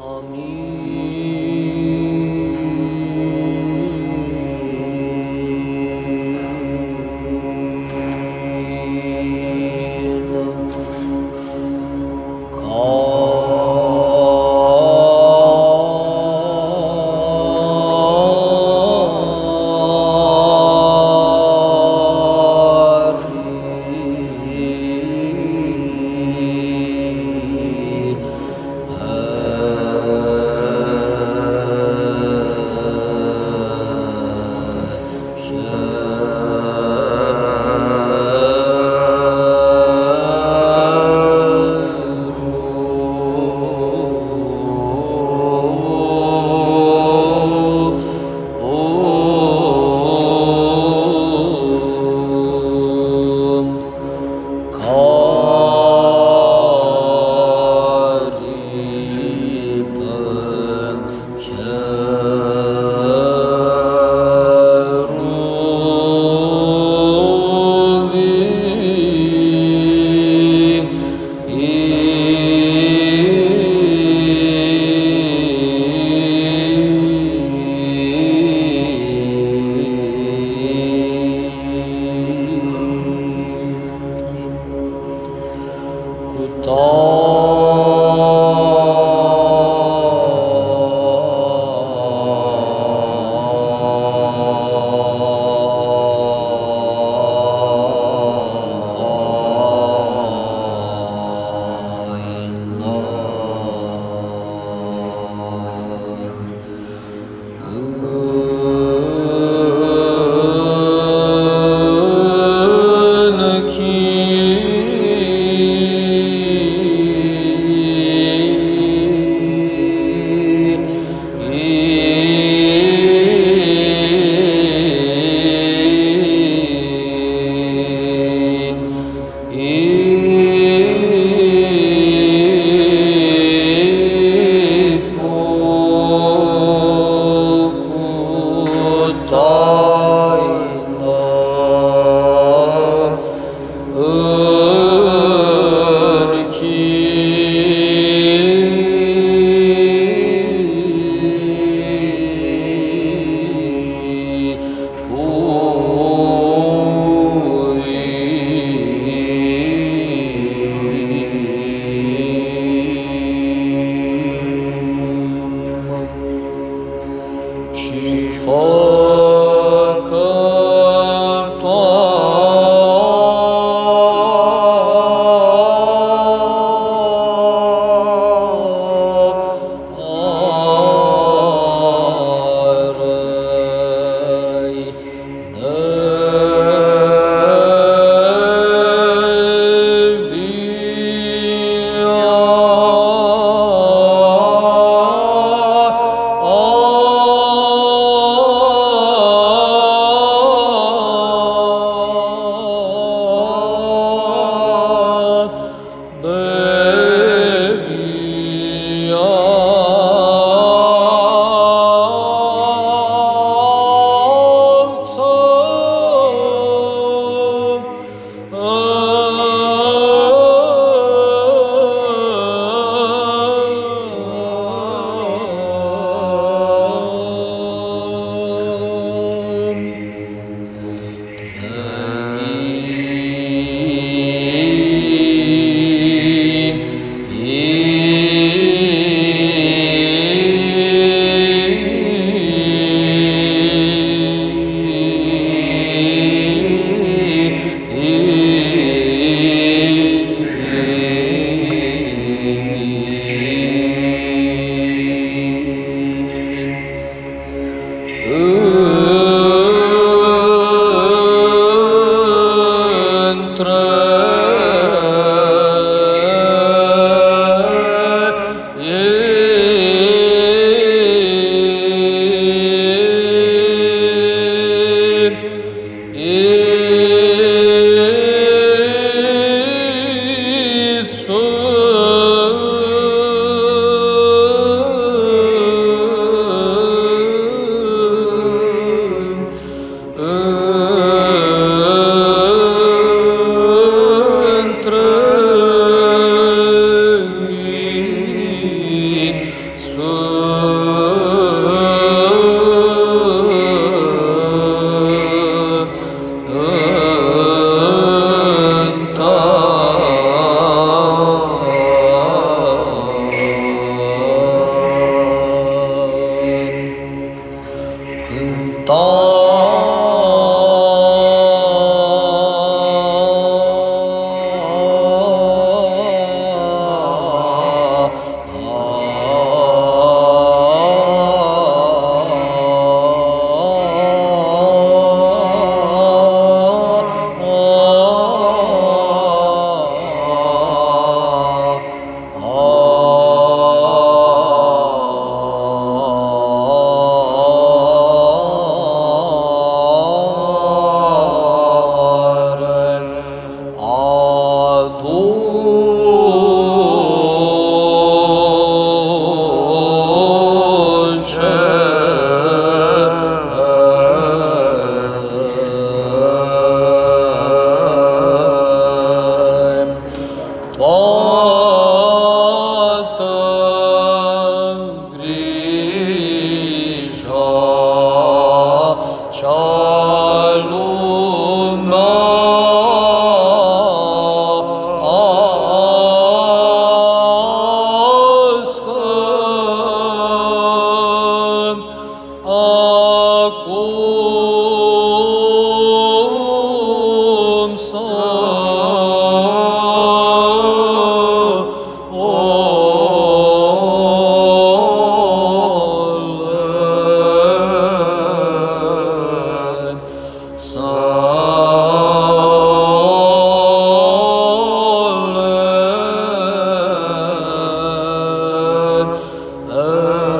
Amin. acum. 呃